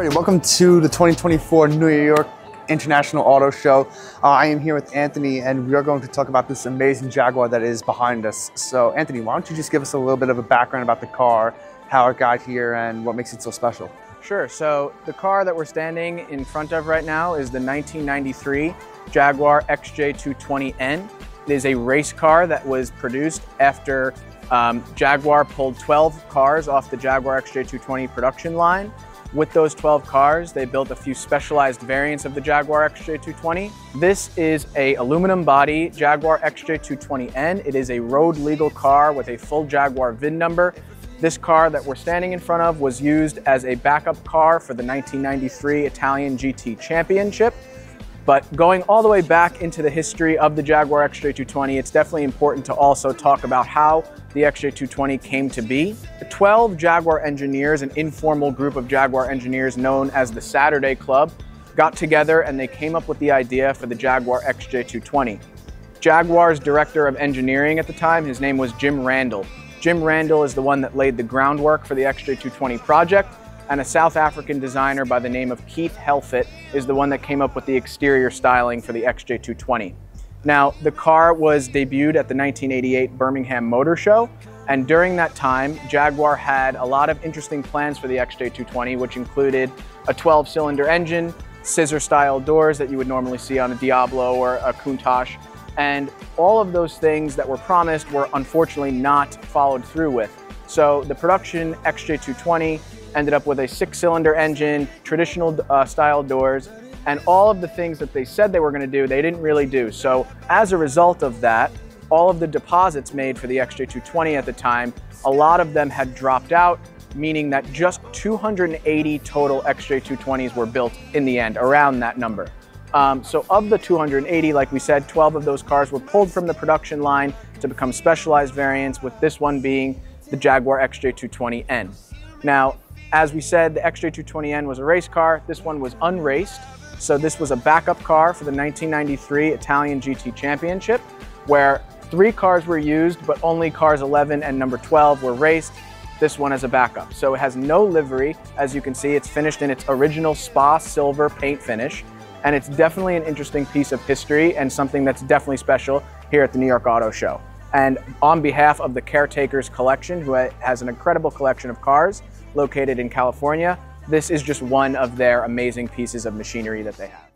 everybody, welcome to the 2024 New York International Auto Show. Uh, I am here with Anthony and we are going to talk about this amazing Jaguar that is behind us. So Anthony, why don't you just give us a little bit of a background about the car, how it got here and what makes it so special? Sure, so the car that we're standing in front of right now is the 1993 Jaguar XJ220N. It is a race car that was produced after um, Jaguar pulled 12 cars off the Jaguar XJ220 production line. With those 12 cars, they built a few specialized variants of the Jaguar XJ220. This is a aluminum body Jaguar XJ220N. It is a road legal car with a full Jaguar VIN number. This car that we're standing in front of was used as a backup car for the 1993 Italian GT Championship. But going all the way back into the history of the Jaguar XJ220, it's definitely important to also talk about how the XJ220 came to be. The 12 Jaguar engineers, an informal group of Jaguar engineers known as the Saturday Club, got together and they came up with the idea for the Jaguar XJ220. Jaguar's director of engineering at the time, his name was Jim Randle. Jim Randle is the one that laid the groundwork for the XJ220 project, and a South African designer by the name of Keith Helfet is the one that came up with the exterior styling for the XJ220. Now, the car was debuted at the 1988 Birmingham Motor Show, and during that time, Jaguar had a lot of interesting plans for the XJ220, which included a 12-cylinder engine, scissor-style doors that you would normally see on a Diablo or a Countach, and all of those things that were promised were unfortunately not followed through with. So the production XJ220 ended up with a six cylinder engine, traditional uh, style doors, and all of the things that they said they were gonna do, they didn't really do. So as a result of that, all of the deposits made for the XJ220 at the time, a lot of them had dropped out, meaning that just 280 total XJ220s were built in the end, around that number. Um, so of the 280, like we said, 12 of those cars were pulled from the production line to become specialized variants, with this one being the Jaguar XJ220N. Now, as we said, the XJ220N was a race car. This one was unraced. So this was a backup car for the 1993 Italian GT Championship, where three cars were used, but only cars 11 and number 12 were raced. This one as a backup. So it has no livery. As you can see, it's finished in its original Spa silver paint finish. And it's definitely an interesting piece of history and something that's definitely special here at the New York Auto Show. And on behalf of the Caretakers Collection, who has an incredible collection of cars located in California, this is just one of their amazing pieces of machinery that they have.